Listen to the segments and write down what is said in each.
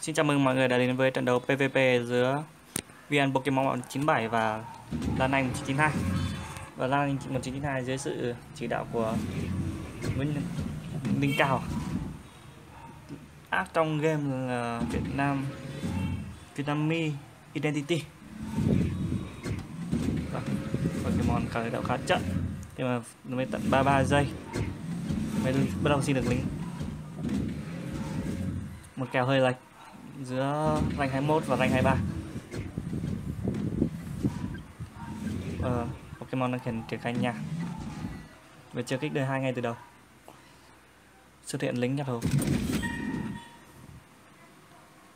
Xin chào mừng mọi người đã đến với trận đấu PVP giữa VN Pokemon 97 và Lan Anh 1992 Và Lan Anh 1992 dưới sự chỉ đạo của Nguyễn Minh Cao. Ác trong game là Việt Nam Vietnamese Identity. Và Pokemon khá đạo khá chậm, nhưng mà mới tận 33 giây, mới bắt đầu xin được lính. Một kèo hơi lệch giữa rank 21 và rank 23 ờ, Pokemon đang triển triển khai nha. Và chưa kích đời hai ngay từ đầu. Xuất hiện lính nhặt hộp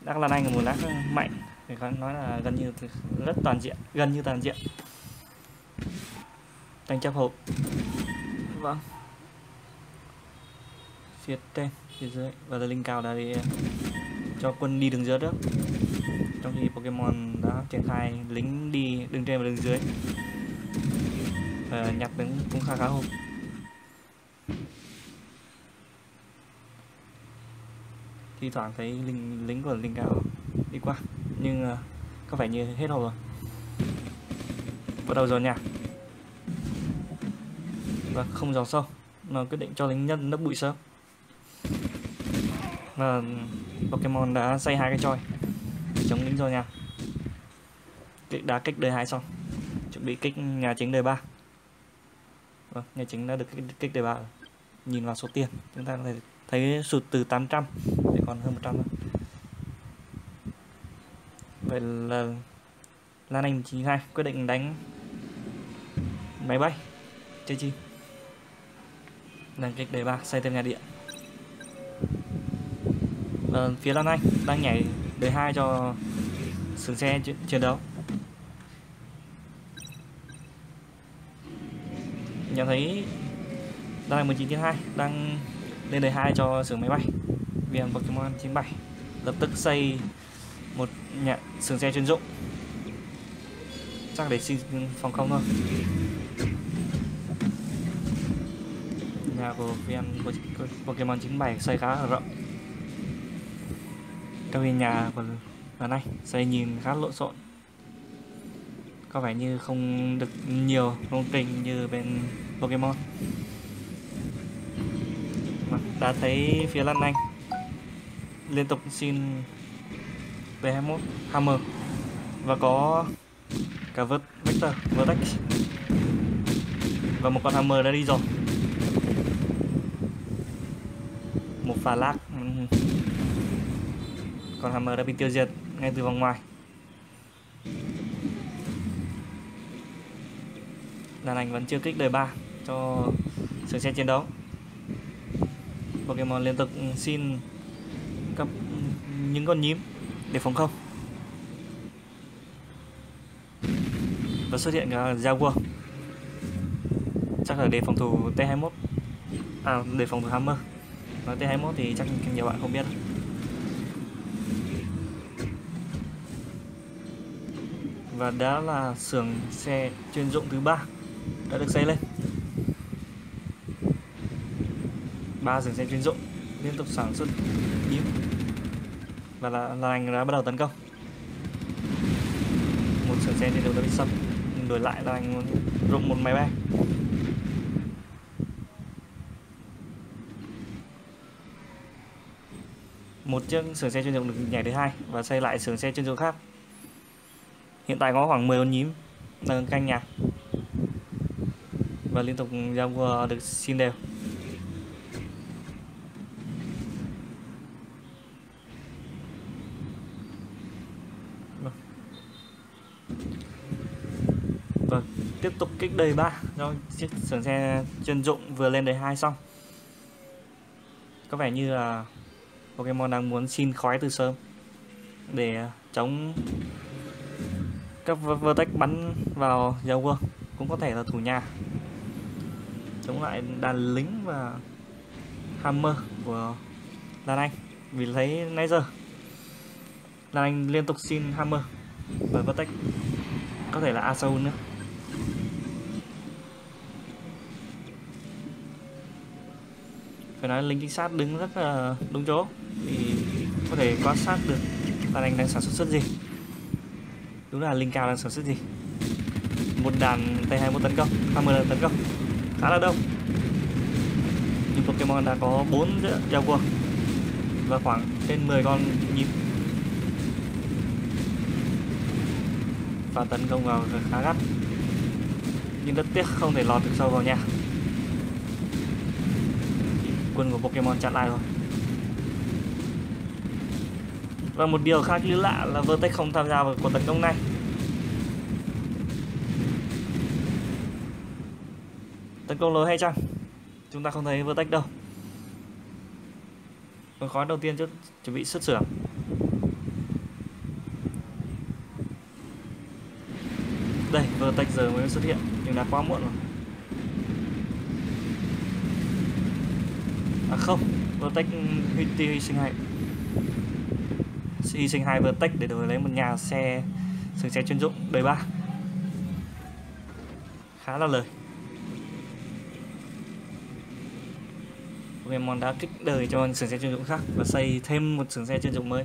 Đắc Lan Anh là một lát mạnh. Có nói là gần như rất toàn diện gần như toàn diện. Đánh chấp hộp. Vâng. Phía trên phía dưới. Và là linh cao đã đi cho quân đi đường dưới trước trong khi Pokemon đã triển khai lính đi đường trên và đường dưới. Và nhặt đứng cũng khá khá hụt. thi thoảng thấy lính lính của linh cao đi qua nhưng uh, có vẻ như hết hộp rồi. Bắt đầu rồi nha và không dò sâu mà quyết định cho lính nhân nấp bụi sớm và Pokemon đã xây hai cái choi. Chống lính rồi nha. Kích đã kích đời hai xong. Chuẩn bị kích nhà chính đời ba. Vâng, nhà chính đã được kích, kích đời ba nhìn vào số tiền chúng ta có thể thấy sụt từ 800 để còn hơn 100 nữa. vậy là Lan Anh 92 quyết định đánh máy bay chơi chi đang kích đề ba xây thêm nhà điện và phía Lan Anh đang nhảy đề hai cho sườn xe chiến đấu. Nhận thấy Lan Anh 1992 đang lên đề hai cho sừng máy bay. Vn Pokemon 97 lập tức xây một nhà sườn xe chuyên dụng. Chắc để xin phòng không thôi. Nhà của vn Pokemon 97 xây khá là rộng trong khi nhà của lần này xây nhìn khá lộn xộn? Có vẻ như không được nhiều công trình như bên Pokemon. Vâng, đã thấy phía Lan Anh. Liên tục xin B21 Hammer. Và có cả Vector, Vertex. Và một con Hammer đã đi rồi. Một phà lác còn Hammer đã bị tiêu diệt ngay từ vòng ngoài. Đàn ảnh vẫn chưa kích đời ba cho sừng xe chiến đấu. Pokemon liên tục xin cấp những con nhím để phòng không. Và xuất hiện cả Jaguar. Chắc là để phòng thủ T21 à để phòng thủ Hammer. Nói T21 thì chắc nhiều bạn không biết. Và đó là xưởng xe chuyên dụng thứ ba đã được xây lên. Ba xưởng xe chuyên dụng liên tục sản xuất nhím và là, là anh đã bắt đầu tấn công. Một xưởng xe trên dụng đã bị sập đổi lại là anh rụng một máy bay. Một chiếc sườn xe chuyên dụng được nhảy thứ hai và xây lại sườn xe chuyên dụng khác hiện tại có khoảng 10 con nhím đang canh nhà. Và liên tục giao vừa được xin đều. Vâng. vâng tiếp tục kích đầy ba. Do chiếc sườn xe chuyên dụng vừa lên đầy hai xong. Có vẻ như là Pokemon đang muốn xin khói từ sớm để ờ, chống các Vertex bắn vào dầu quân cũng có thể là thủ nhà. Chống lại đàn lính và Hammer của Lan Anh. Vì thấy nãy giờ, Lan Anh liên tục xin Hammer và Vertex, có thể là Asaun nữa. Phải nói lính trinh sát đứng rất là đúng chỗ, thì có thể quan sát được đàn anh đang sản xuất gì đúng là linh cao đang sản xuất gì? Một đàn tay hai một tấn công 20 lần tấn công khá là đông. Nhưng Pokemon đã có 4 giao quân và khoảng trên 10 con nhím. Và tấn công vào khá gắt. Nhưng rất tiếc không thể lọt được sâu vào nhà. Quân của Pokemon chặn lại rồi và một điều khác như lạ là Vertex không tham gia vào cuộc tấn công này. Tấn công lớn hay chăng? Chúng ta không thấy Vertex đâu. Con khói đầu tiên chuẩn bị xuất xưởng. Đây, Vertex giờ mới xuất hiện, nhưng đã quá muộn rồi. À không, Vertex huy hy sinh hạnh hy sinh hai Vertex để đổi lấy một nhà xe sừng xe chuyên dụng. Đời ba. Khá là lời. Pokemon đã kích đời cho sừng xe chuyên dụng khác và xây thêm một sừng xe chuyên dụng mới.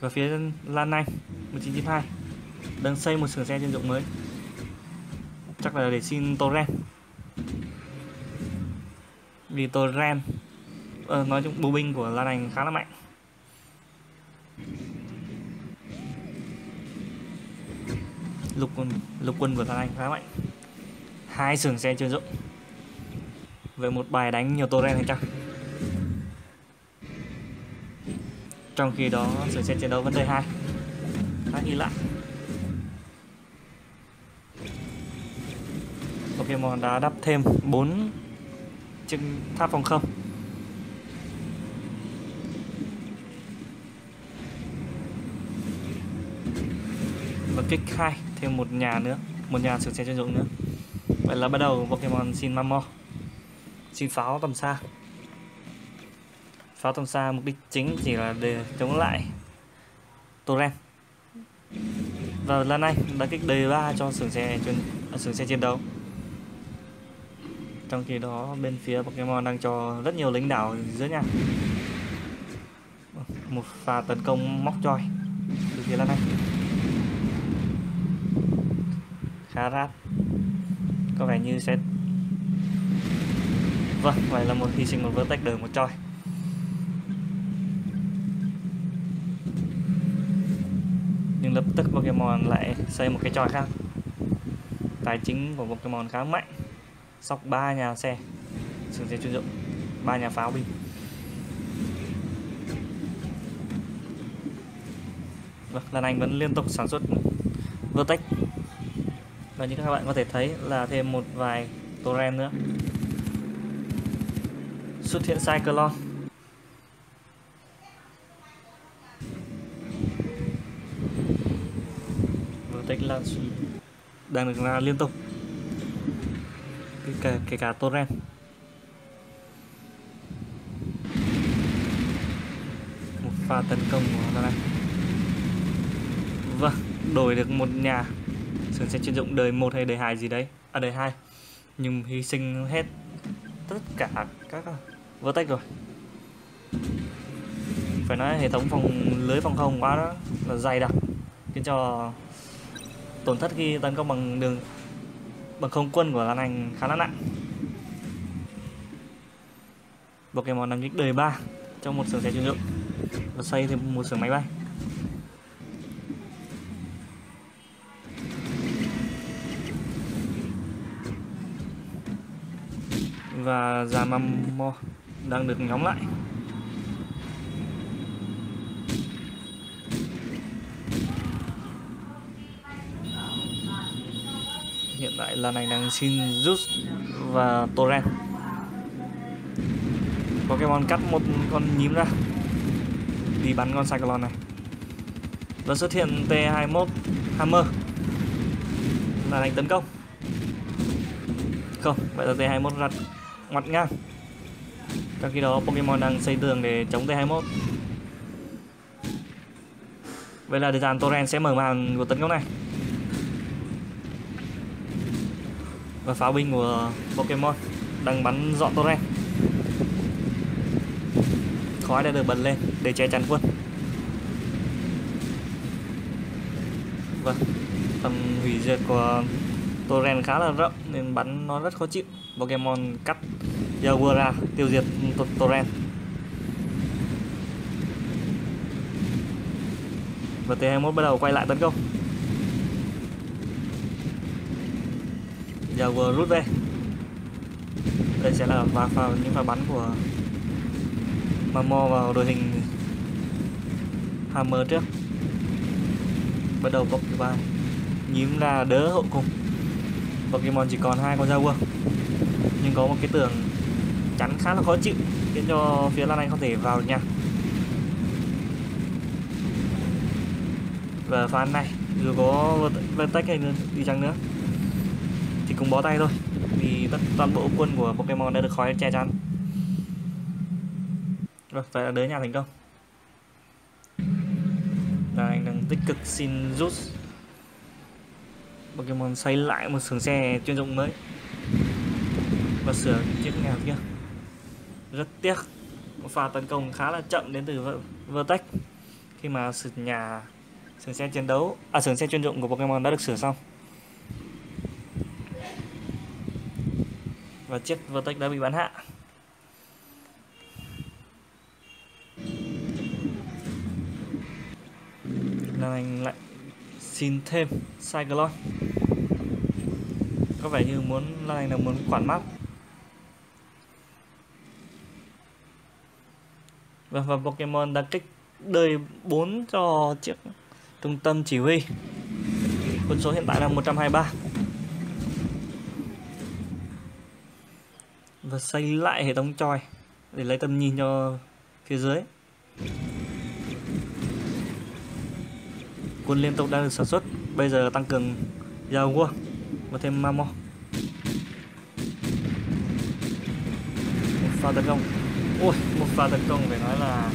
Và phía Lan Anh 1992 đang xây một sưởng xe chuyên dụng mới. Chắc là để xin torrent vì ờ, nói chung bộ binh của Lan Anh khá là mạnh. Lục quân lục quân của Lan Anh khá mạnh. Hai sưởng xe chuyên dụng. Về một bài đánh nhiều torrent hay chăng? Trong khi đó sửa xe chiến đấu vẫn rơi hai. Khá kỳ lạ Pokemon đã đắp thêm 4 chiếc tháp phòng không? Và kích hai, thêm một nhà nữa, một nhà sửa xe chuyên dụng nữa. Vậy là bắt đầu Pokemon xin Mamo xin pháo tầm xa. Pháo tầm xa, mục đích chính chỉ là để chống lại Torrent và lần này, đã kích đầy ba cho sửa xe chuyên sửa xe chiến đấu trong khi đó, bên phía Pokemon đang cho rất nhiều lính đảo dưới nha một pha tấn công móc choi từ phía lan này khá rát. Có vẻ như sẽ vâng vậy là một hy sinh, một vertex đời, một choi. Nhưng lập tức Pokemon lại xây một cái choi khác. Tài chính của Pokemon khá mạnh sóc ba nhà xe. Sử dụng chuyên dụng. Ba nhà pháo binh. Vâng, lần anh vẫn liên tục sản xuất Vertex. Và như các bạn có thể thấy là thêm một vài Torrent nữa. Xuất hiện Cyclone. Vertex đang được ra liên tục kể cả, kể cả torrent một pha tấn công của này vâng đổi được một nhà. Sườn xe chuyên dụng đời một hay đời hai gì đấy. À đời hai. Nhưng hy sinh hết tất cả các vertex rồi. Phải nói hệ thống phòng lưới phòng không quá đó là dày đặc khiến cho tổn thất khi tấn công bằng đường bằng không quân của Lan Anh khá là nặng. Pokemon đang kích đời 3 trong một xưởng xe chuyên dụng và xây thêm một xưởng máy bay. Và Zamamo đang được nhóm lại. Hiện lần này đang xin rút và torrent Pokemon cắt một con nhím ra. Đi bắn con Cyclone này. Và xuất hiện T21 Hammer. Là đánh tấn công. Không, vậy là T21 rặt ngoặt ngang. Trong khi đó Pokemon đang xây tường để chống T21 vậy là thời gian Torrent sẽ mở màn của tấn công này. Và pháo binh của Pokemon đang bắn dọn torrent khói đã được bật lên để che chắn quân. Vâng tầm hủy diệt của torrent khá là rộng nên bắn nó rất khó chịu. Pokemon cắt Jaguar tiêu diệt torrent và T21 bắt đầu quay lại tấn công. Dạ, Jaguar rút về đây sẽ là pha, vào những pha bắn của Mamo vào đội hình Hammer trước. Bắt đầu bọc thứ ba nhím ra đỡ hậu cùng Pokemon chỉ còn hai con Jaguar nhưng có một cái tường chắn khá là khó chịu khiến cho phía Lan Anh không thể vào được nha. Và pha này dù có Vertex hay đi chăng nữa cũng bó tay thôi. Vì tất toàn bộ quân của Pokemon đã được khói che chắn. Rồi phải là đỡ nhà thành công. Là anh đang tích cực xin rút. Pokemon xây lại một xưởng xe chuyên dụng mới. Và sửa chiếc nhà kia. Rất tiếc một pha tấn công khá là chậm đến từ Vertex. Khi mà sửa nhà sửa xe chiến đấu à sửa xe chuyên dụng của Pokemon đã được sửa xong. Và chiếc Vertex đã bị bắn hạ. Là Anh lại xin thêm Cyclone. Có vẻ như muốn là Anh là muốn quản mắt và, và Pokemon đã kích đời 4 cho chiếc trung tâm chỉ huy. Quân số hiện tại là 123 và xây lại hệ thống choi để lấy tầm nhìn cho phía dưới. Quân liên tục đang được sản xuất, bây giờ tăng cường giàu quân và thêm mamo một pha tấn công. Ui, một pha tấn công phải nói là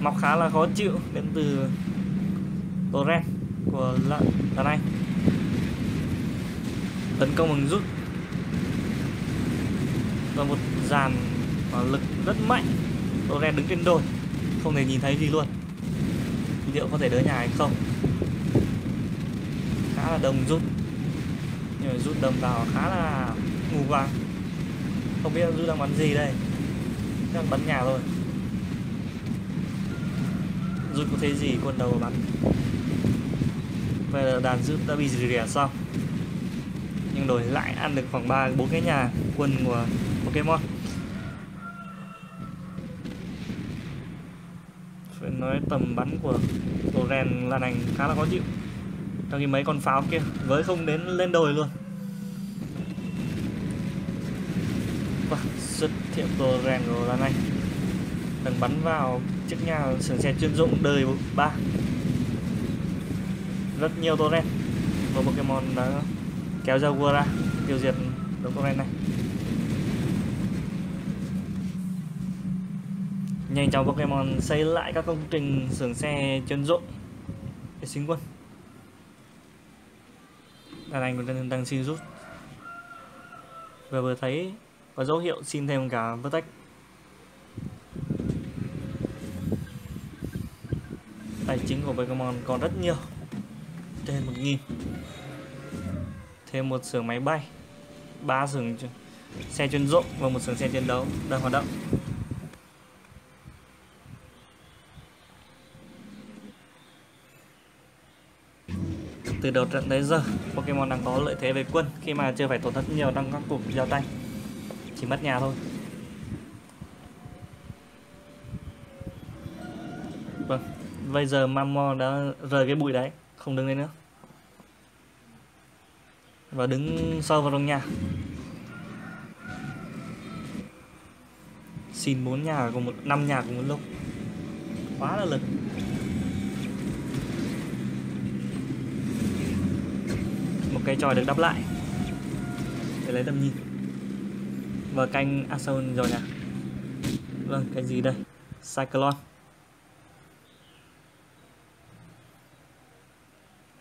mọc khá là khó chịu đến từ torrent của lợn đàn anh tấn công bằng rút và một dàn lực rất mạnh. Torrent đứng trên đồi, không thể nhìn thấy gì luôn. Liệu có thể đỡ nhà hay không? Khá là đông rút. Nhưng mà rút đâm vào khá là mù vàng không biết rút đang bắn gì đây. Đang bắn nhà thôi. Rút có thấy gì quân đầu bắn? Vậy là đàn rút đã bị rỉa xong nhưng đổi lại ăn được khoảng ba bốn cái nhà quân của Pokemon. Phải nói tầm bắn của tổ là ảnh khá là khó chịu. Trong khi mấy con pháo kia với không đến lên đồi luôn. Wow, xuất hiện tổ rèn của lan anh. Đang bắn vào chiếc nhà sửa xe chuyên dụng đời 3 rất nhiều torrent và Pokemon đã kéo ra vua ra tiêu diệt đống torrent này. Nhanh chóng Pokemon xây lại các công trình xưởng xe chuyên dụng để sinh quân. Đàn anh còn đang xin rút. Và vừa thấy có dấu hiệu xin thêm cả Vertex. Tài chính của Pokemon còn rất nhiều, trên 1000 thêm một xưởng máy bay, ba xưởng xe chuyên dụng và một xưởng xe chiến đấu đang hoạt động. Từ đầu trận tới giờ Pokemon đang có lợi thế về quân. Khi mà chưa phải tổn thất nhiều trong các cuộc giao tay chỉ mất nhà thôi. Vâng bây giờ Mamo đã rời cái bụi đấy, không đứng lên nữa. Và đứng sâu vào trong nhà xin bốn nhà cùng một năm nhà cùng một lúc. Quá là lực. Cây tròi được đắp lại. Để lấy tầm nhìn. Và canh Ason rồi nè. Vâng cái gì đây? Cyclone.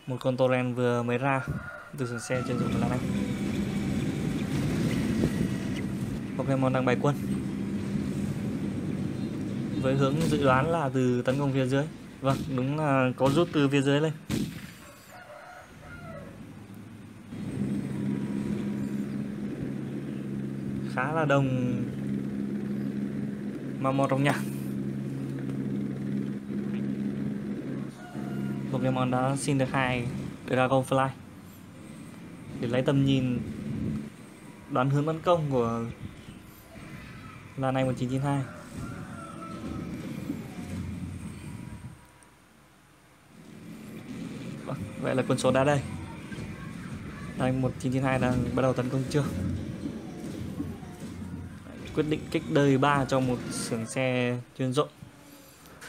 Một con torrent vừa mới ra từ sườn xe chuyên dụng của Lan Anh Pokemon đang bày quân. Với hướng dự đoán là từ tấn công phía dưới. Vâng đúng là có rút từ phía dưới lên khá là đồng mà một trong nhà Pokemon đã xin được hai Dragonfly để lấy tầm nhìn đoán hướng tấn công của Lan này 1992 vâng, Vậy là quân số đã đây. Đây 1992 đang bắt đầu tấn công chưa? Quyết định kích đời 3 cho một xưởng xe chuyên dụng.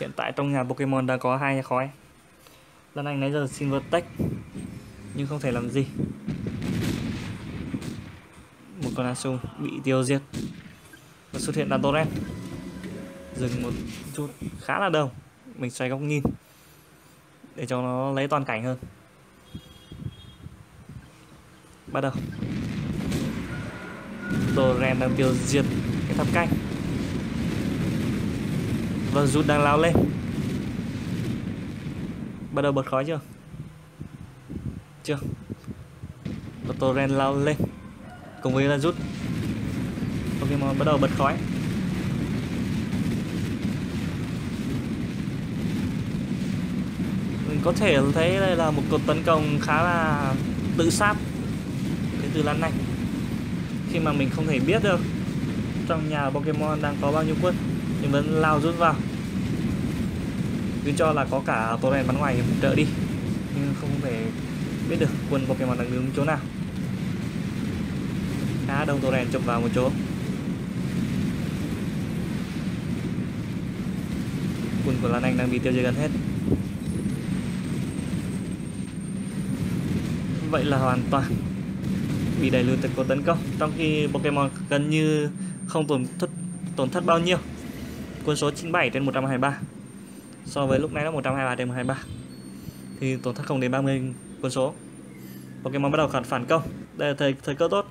Hiện tại trong nhà Pokemon đã có hai khói. Lan Anh nãy giờ Silvertech, Nhưng không thể làm gì. Một con Asum bị tiêu diệt Và xuất hiện Dantoren Dừng một chút, khá là đông. Mình xoay góc nhìn Để cho nó lấy toàn cảnh hơn. Bắt đầu. Torrent đang tiêu diệt cái tháp canh. Và rút đang lao lên. Bắt đầu bật khói chưa? Chưa. Và torrent lao lên. Cùng với là rút. Pokemon bắt đầu bật khói. Mình có thể thấy đây là một cuộc tấn công khá là tự sát. Cái từ lan này khi mà mình không thể biết được trong nhà Pokemon đang có bao nhiêu quân nhưng vẫn lao rút vào. Cứ cho là có cả torrent bắn ngoài trợ đi. Nhưng không thể biết được quân Pokemon đang đứng chỗ nào. Khá đông torrent chụp vào một chỗ. Quân của Lan Anh đang bị tiêu diệt gần hết. Vậy là hoàn toàn bị đẩy lùi từ cuộc tấn công. Trong khi Pokemon gần như không tổn thất tổn thất bao nhiêu? Quân số 97 trên 123 so với lúc nãy là 123 trên 123 thì tổn thất không đến 30 quân số. Pokemon bắt đầu phản phản công. Đây là thời thời cơ tốt.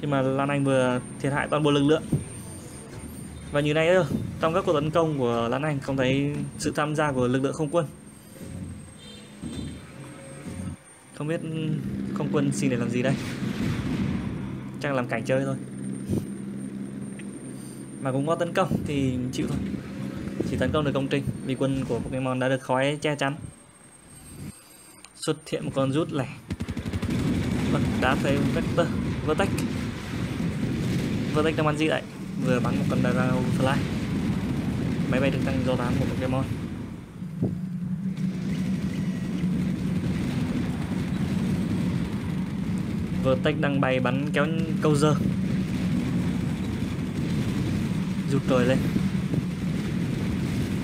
Khi mà Lan Anh vừa thiệt hại toàn bộ lực lượng. Và như này trong các cuộc tấn công của Lan Anh, không thấy sự tham gia của lực lượng không quân. Không biết không quân xin để làm gì đây? Chắc làm cảnh chơi thôi mà cũng có tấn công thì chịu thôi. Chỉ tấn công được công trình, vì quân của Pokemon đã được khói che chắn. Xuất hiện một con rút lẻ. Vâng đá thấy Vector, Vertex. Vertex đang bắn gì đấy? Vừa bắn một con Dragonfly máy bay được tăng do tám của Pokemon. Vertex đang bay bắn kéo câu dơ rút trời lên.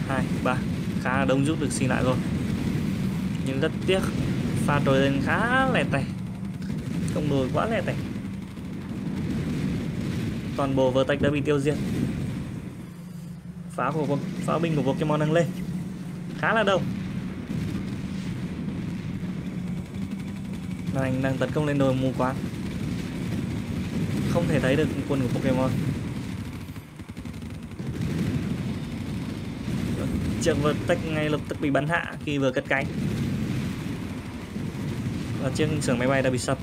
Hai, ba. Khá là đông rút được xin lại rồi. Nhưng rất tiếc, pha trời lên khá lẻ tẻ. Không đồi quá lẻ tẻ. Toàn bộ vở tạch đã bị tiêu diệt. Phá của phá binh của Pokemon đang lên. Khá là đông. Anh đang tấn công lên đồi mù quáng. Không thể thấy được quân của Pokemon. Chiếc vượt tách ngay lập tức bị bắn hạ khi vừa cất cánh. Và chiếc xưởng máy bay đã bị sập.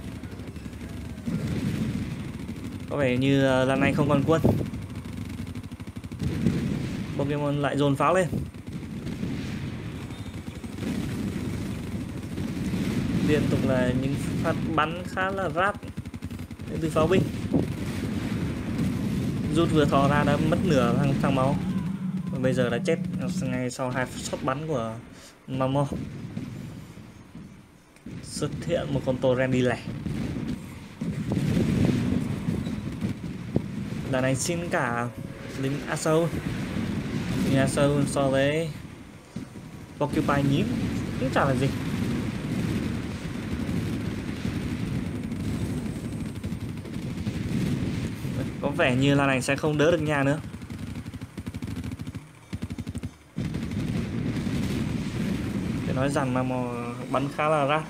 Có vẻ như à, lần này không còn quân. Pokemon lại dồn pháo lên. Liên tục là những phát bắn khá là rát. Từ pháo binh. Rút vừa thò ra đã mất nửa thằng, thằng máu. Và bây giờ đã chết ngay sau hai shot bắn của Mamo xuất hiện một con torrent đi lẻ đàn này xin cả lính Assault. Lính Assault so với Porcupine nhím, cũng chả là gì. Có vẻ như là này sẽ không đỡ được nhà nữa. Nói rằng là mò bắn khá là rát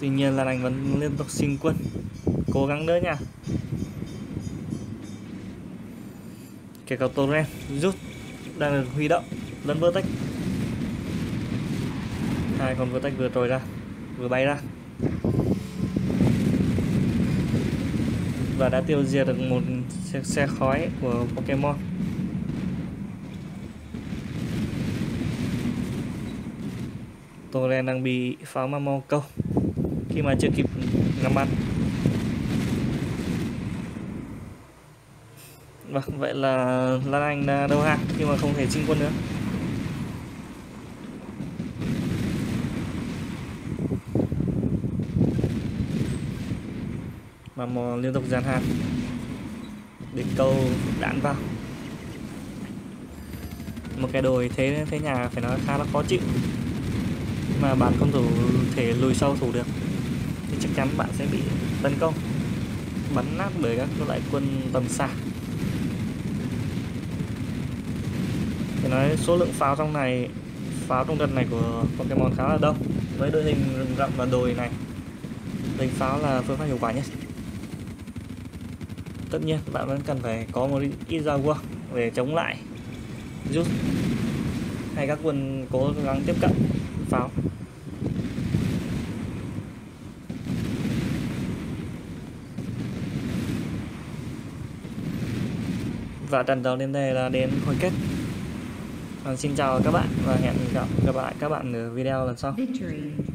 tuy nhiên là anh vẫn liên tục xin quân cố gắng nữa nha. Kể cả torrent rút đang được huy động lẫn vertex. Hai con vertex vừa trồi ra vừa bay ra. Và đã tiêu diệt được một xe, xe khói của Pokemon Toren đang bị pháo Mamo câu khi mà chưa kịp ngắm bắn. Vâng, vậy là Lan Anh đã đầu hàng nhưng mà không thể chinh quân nữa. Mà mò liên tục dàn hàng để câu đạn vào. Một cái đồi thế thế nhà phải nói khá là khó chịu mà bạn không thủ thể lùi sâu thủ được, thì chắc chắn bạn sẽ bị tấn công, bắn nát bởi các loại quân tầm xa. Thì nói số lượng pháo trong này, pháo trong đợt này của Pokemon khá là đông. Với đội hình rừng rậm và đồi này, đánh pháo là phương pháp hiệu quả nhất. Tất nhiên, bạn vẫn cần phải có một ít ra quân để chống lại rút hay các quân cố gắng tiếp cận pháo. Và trận đấu đến đây là đến hồi kết à, xin chào các bạn và hẹn gặp gặp lại các bạn ở video lần sau Victory.